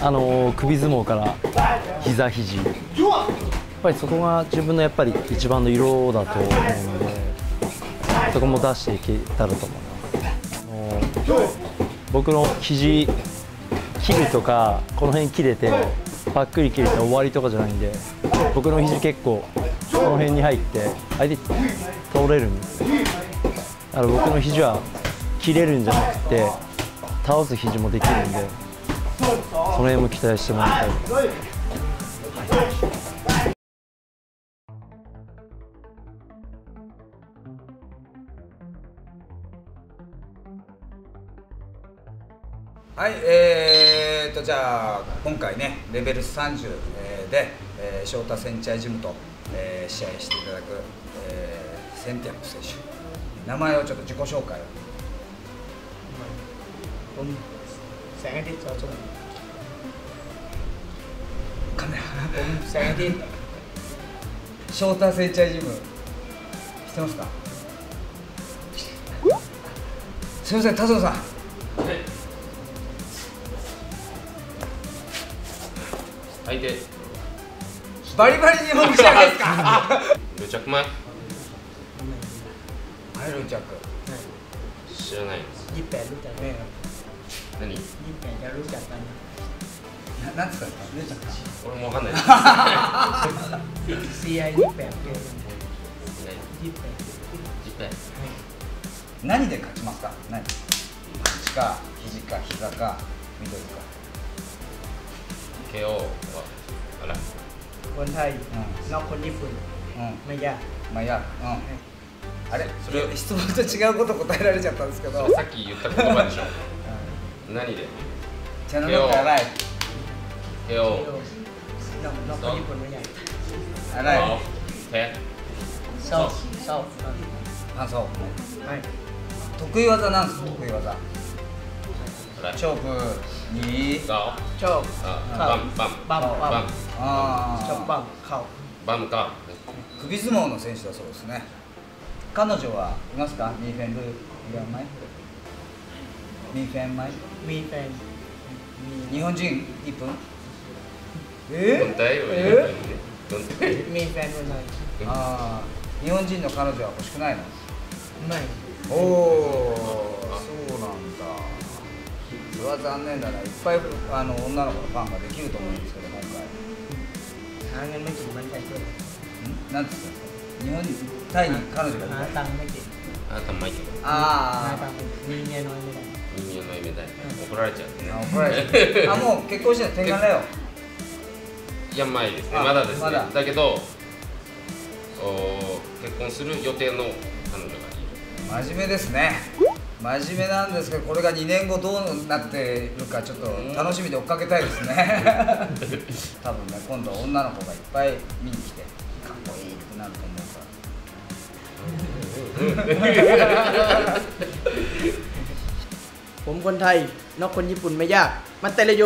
あの首相撲から膝肘。やっぱりそこが自分のやっぱり一番の色だと思うのでそこも出していけたらと思います。僕の肘切るとかこの辺切れてパックリ切れて終わりとかじゃないんで僕の肘結構この辺に入って相手通れるんですよ。だから僕の肘は切れるんじゃなくて倒す肘もできるんでの辺も期待してもらいたいです。はい、えーとじゃあ今回ねレベル30、えー、で、えー、翔太センチャイジムと、えー、試合していただく、えー、センティアップ選手名前をちょっと自己紹介を。うん saya edit んないお店あげて翔太成茶ジム。知ってますか？すいません田園さん。相手バリバリ日本記者ですか。ルチャはい。ルチャク。知らないです。日本やるんじゃったね何 ยี่สิบแปดจะรู้จักกัน ななんですかルーチャック俺もわかんないです CI ยี่สิบแปดเกมยี่สิบแปด 実態何で勝ちますか何パンチか肘か膝かミドルか KO はあら คนไทยนอกคนญี่ปุ่น うん ไม่ยาก まあいやうんはいあれそれ質問と違うこと答えられちゃったんですけどそれさっき言った言葉でしょ何でチャンネル 荒い KO นอกนอกคนญี่ปุ่นไม่ยาก 荒いあ手 ชอบชอบ あそうはい得意技なんです得意技あらチョープにが ชอบ あ เข้า バンバン บัมบัม あ ชอบ ー บัมเข้า バンか首相撲の選手だそうですね彼女はいますかミーフェンルいらないミーフェンマイ มีแฟนมี 日本人1分ど え？え？ああ日本人の彼女は欲しくないの？ない。おおそうなんだ。うわ残念だな。いっぱいあの女の子のファンができると思うんですけど今回。年目毎回来る何ですか日本タイに彼女がいるあなたあなたああ人間の夢だ人間の夢だ怒られちゃうね。怒られちゃう。あもう結婚してら転換だよ。いや前ですねあまだですねまだだけどお結婚する予定の彼女がいる真面目ですね真面目なんですけどこれが2年後どうなってるかちょっと楽しみで追っかけたいですね多分ね今度女の子がいっぱい見に来てかっこいいってなると思うから ผมคนไทยนอกคนญี่ปุ่นไม่ยาก มันเตะเลยโย